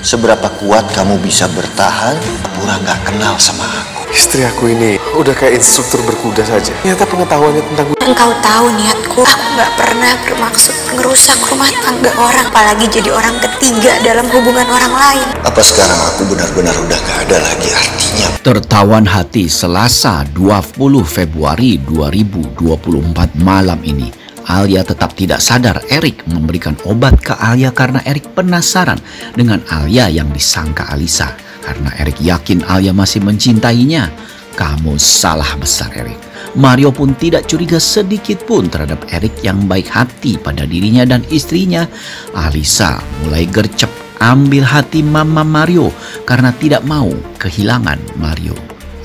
Seberapa kuat kamu bisa bertahan pura nggak kenal sama aku? Istri aku ini udah kayak instruktur berkuda saja. Ternyata pengetahuannya tentang Engkau tahu niatku, aku nggak pernah bermaksud ngerusak rumah tangga orang, apalagi jadi orang ketiga dalam hubungan orang lain. Apa sekarang aku benar-benar udah gak ada lagi artinya? Tertawan hati Selasa 20 Februari 2024 malam ini. Alia tetap tidak sadar Erik memberikan obat ke Alia karena Erik penasaran dengan Alia yang disangka Alisa. Karena Erik yakin Alia masih mencintainya. Kamu salah besar Erik. Mario pun tidak curiga sedikit pun terhadap Erik yang baik hati pada dirinya dan istrinya. Alisa mulai gercep ambil hati Mama Mario karena tidak mau kehilangan Mario.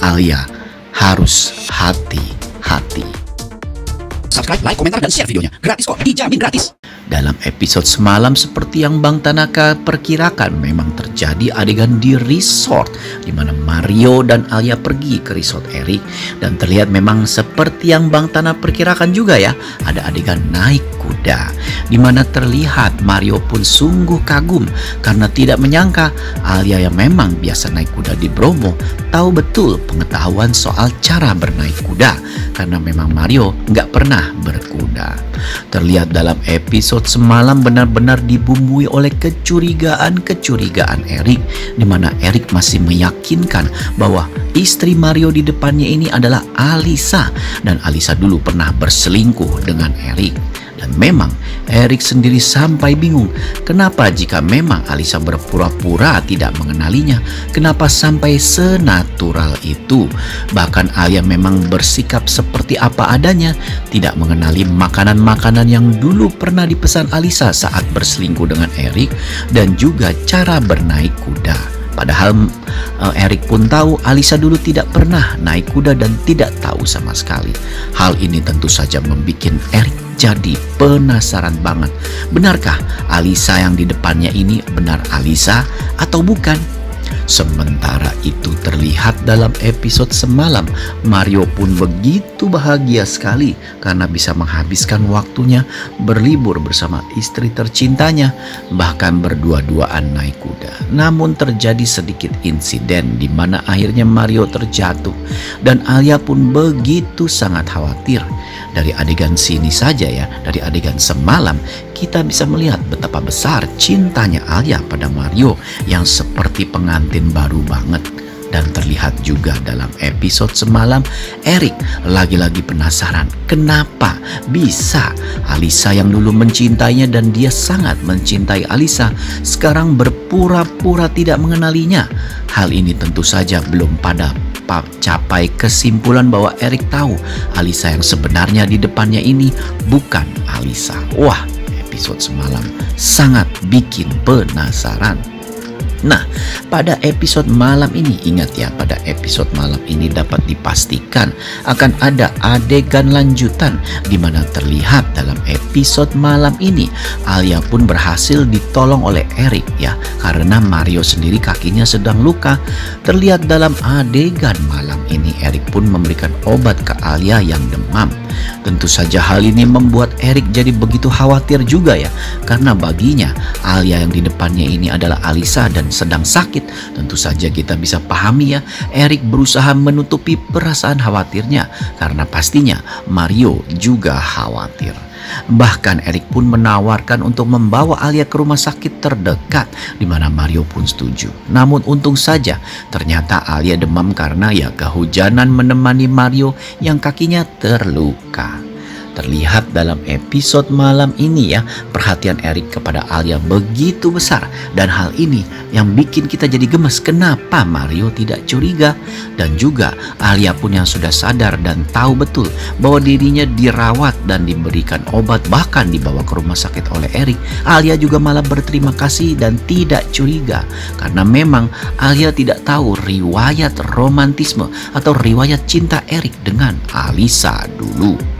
Alia harus hati-hati. Subscribe, like, komentar, dan share videonya. Gratis kok, dijamin gratis. Dalam episode semalam seperti yang Bang Tanaka perkirakan memang terjadi adegan di resort di mana Mario dan Alia pergi ke resort Erik dan terlihat memang seperti yang Bang Tanaka perkirakan juga ya ada adegan naik kuda di mana terlihat Mario pun sungguh kagum karena tidak menyangka Alia yang memang biasa naik kuda di Bromo tahu betul pengetahuan soal cara bernaik kuda karena memang Mario nggak pernah berkuda. Terlihat dalam episode semalam benar-benar dibumbui oleh kecurigaan-kecurigaan Erik di mana Erik masih meyakinkan bahwa istri Mario di depannya ini adalah Alisa dan Alisa dulu pernah berselingkuh dengan Erik. Dan memang Erik sendiri sampai bingung kenapa jika memang Alisa berpura-pura tidak mengenalinya, kenapa sampai senatural itu. Bahkan Alia memang bersikap seperti apa adanya, tidak mengenali makanan-makanan yang dulu pernah dipesan Alisa saat berselingkuh dengan Erik dan juga cara bernaik kuda. Padahal uh, Erik pun tahu Alisa dulu tidak pernah naik kuda dan tidak tahu sama sekali. Hal ini tentu saja membuat Erik jadi penasaran banget. Benarkah Alisa yang di depannya ini benar Alisa atau bukan? Sementara itu terlihat dalam episode semalam Mario pun begitu bahagia sekali karena bisa menghabiskan waktunya berlibur bersama istri tercintanya bahkan berdua-duaan naik kuda. Namun terjadi sedikit insiden di mana akhirnya Mario terjatuh dan Alia pun begitu sangat khawatir. Dari adegan sini saja ya, dari adegan semalam kita bisa melihat betapa besar cintanya Alia pada Mario yang seperti pengantin baru banget. Dan terlihat juga dalam episode semalam, Erik lagi-lagi penasaran kenapa bisa Alisa yang dulu mencintainya dan dia sangat mencintai Alisa sekarang berpura-pura tidak mengenalinya. Hal ini tentu saja belum pada capai kesimpulan bahwa Erik tahu Alisa yang sebenarnya di depannya ini bukan Alisa. Wah, episode semalam sangat bikin penasaran. Nah, pada episode malam ini ingat ya, pada episode malam ini dapat dipastikan akan ada adegan lanjutan di mana terlihat dalam episode malam ini Alia pun berhasil ditolong oleh Eric ya karena Mario sendiri kakinya sedang luka. Terlihat dalam adegan malam ini Eric pun memberikan obat ke Alia yang demam. Tentu saja hal ini membuat Eric jadi begitu khawatir juga ya karena baginya Alia yang di depannya ini adalah Alisa dan sedang sakit. Tentu saja kita bisa pahami ya Eric berusaha menutupi perasaan khawatirnya karena pastinya Mario juga khawatir. Bahkan Erik pun menawarkan untuk membawa Alia ke rumah sakit terdekat di mana Mario pun setuju. Namun untung saja ternyata Alia demam karena ya kehujanan menemani Mario yang kakinya terluka. Terlihat dalam episode malam ini ya, perhatian Erik kepada Alia begitu besar. Dan hal ini yang bikin kita jadi gemes. Kenapa Mario tidak curiga? Dan juga Alia pun yang sudah sadar dan tahu betul bahwa dirinya dirawat dan diberikan obat bahkan dibawa ke rumah sakit oleh Erik. Alia juga malah berterima kasih dan tidak curiga. Karena memang Alia tidak tahu riwayat romantisme atau riwayat cinta Erik dengan Alisa dulu.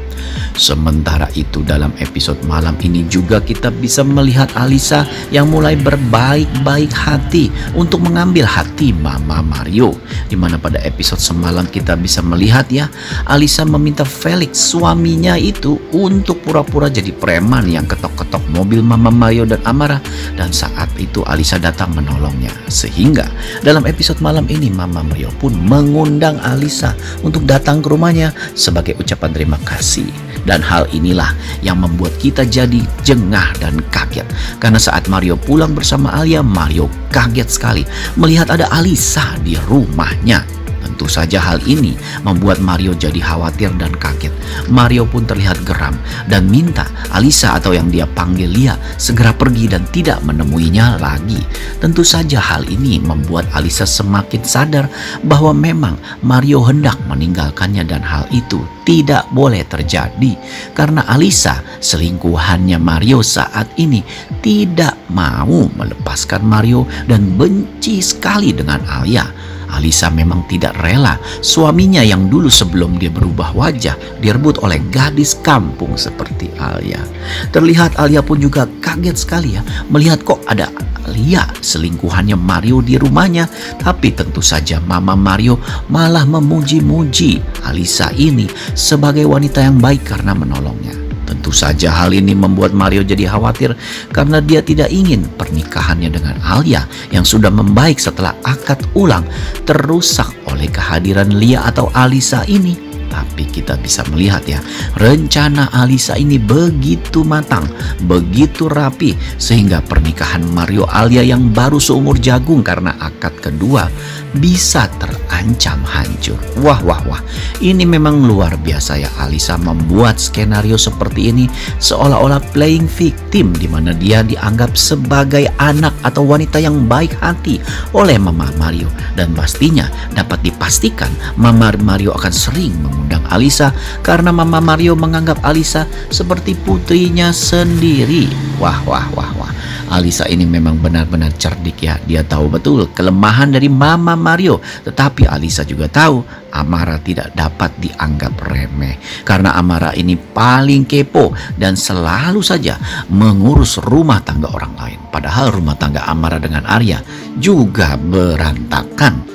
Sementara itu dalam episode malam ini juga kita bisa melihat Alisa yang mulai berbaik-baik hati untuk mengambil hati Mama Mario. Di mana pada episode semalam kita bisa melihat ya, Alisa meminta Felix suaminya itu untuk pura-pura jadi preman yang ketok-ketok mobil Mama Mario dan Amara. Dan saat itu Alisa datang menolongnya. Sehingga dalam episode malam ini Mama Mario pun mengundang Alisa untuk datang ke rumahnya sebagai ucapan terima kasih. Dan hal inilah yang membuat kita jadi jengah dan kaget. Karena saat Mario pulang bersama Alia, Mario kaget sekali melihat ada Alisa di rumahnya. Tentu saja hal ini membuat Mario jadi khawatir dan kaget. Mario pun terlihat geram dan minta Alisa atau yang dia panggil Lia segera pergi dan tidak menemuinya lagi. Tentu saja hal ini membuat Alisa semakin sadar bahwa memang Mario hendak meninggalkannya dan hal itu tidak boleh terjadi karena Alisa selingkuhannya Mario saat ini tidak mau melepaskan Mario dan benci sekali dengan Alia. Alisa memang tidak rela suaminya yang dulu sebelum dia berubah wajah direbut oleh gadis kampung seperti Alia. Terlihat Alia pun juga kaget sekali ya melihat kok ada Alia selingkuhannya Mario di rumahnya. Tapi tentu saja Mama Mario malah memuji-muji Alisa ini sebagai wanita yang baik karena menolongnya. Tentu saja hal ini membuat Mario jadi khawatir karena dia tidak ingin pernikahannya dengan Alia yang sudah membaik setelah akad ulang terusak oleh kehadiran Lia atau Alisa ini. Tapi kita bisa melihat ya, rencana Alisa ini begitu matang, begitu rapi sehingga pernikahan Mario Alia yang baru seumur jagung karena akad kedua bisa terancam hancur. Wah wah wah, ini memang luar biasa ya Alisa membuat skenario seperti ini seolah-olah playing victim di mana dia dianggap sebagai anak atau wanita yang baik hati oleh Mama Mario dan pastinya dapat dipastikan Mama Mario akan sering mengundang Alisa karena Mama Mario menganggap Alisa seperti putrinya sendiri. Wah wah wah wah. Alisa ini memang benar-benar cerdik ya. Dia tahu betul kelemahan dari Mama Mario. Tetapi Alisa juga tahu Amara tidak dapat dianggap remeh. Karena Amara ini paling kepo dan selalu saja mengurus rumah tangga orang lain. Padahal rumah tangga Amara dengan Arya juga berantakan.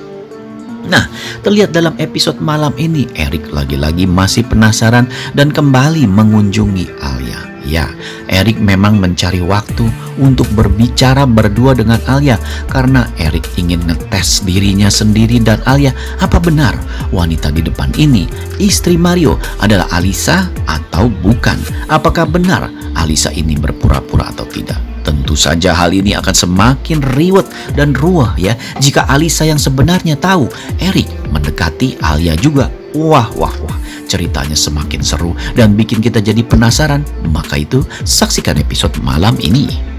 Nah, terlihat dalam episode malam ini, Erik lagi-lagi masih penasaran dan kembali mengunjungi Alia. Ya, Erik memang mencari waktu untuk berbicara berdua dengan Alia karena Erik ingin ngetes dirinya sendiri dan Alia apa benar wanita di depan ini istri Mario adalah Alisa atau bukan? Apakah benar Alisa ini berpura-pura atau tidak? Tentu saja hal ini akan semakin riwet dan ruwah ya jika Alisa yang sebenarnya tahu Erik mendekati Alia juga. Wah, wah, wah. Ceritanya semakin seru dan bikin kita jadi penasaran. Maka itu saksikan episode malam ini.